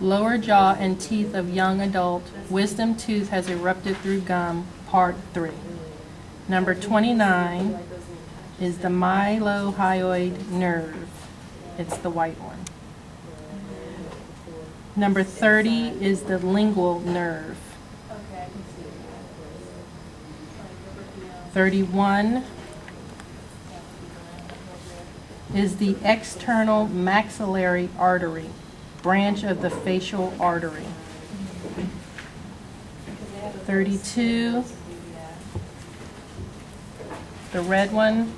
Lower jaw and teeth of young adult. Wisdom tooth has erupted through gum, part three. Number 29 is the mylohyoid nerve. It's the white one. Number 30 is the lingual nerve. 31 is the external maxillary artery, branch of the facial artery. 32, the red one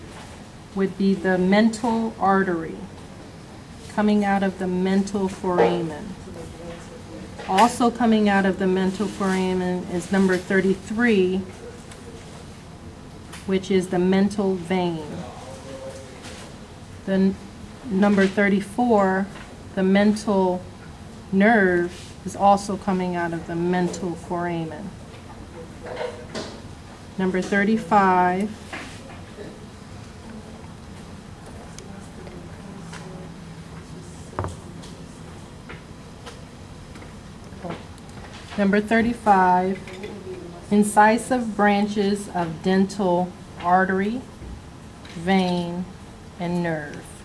would be the mental artery, coming out of the mental foramen. Also coming out of the mental foramen is number 33, which is the mental vein. Then number 34, the mental nerve is also coming out of the mental foramen. Number 35, Number 35, incisive branches of dental artery, vein, and nerve.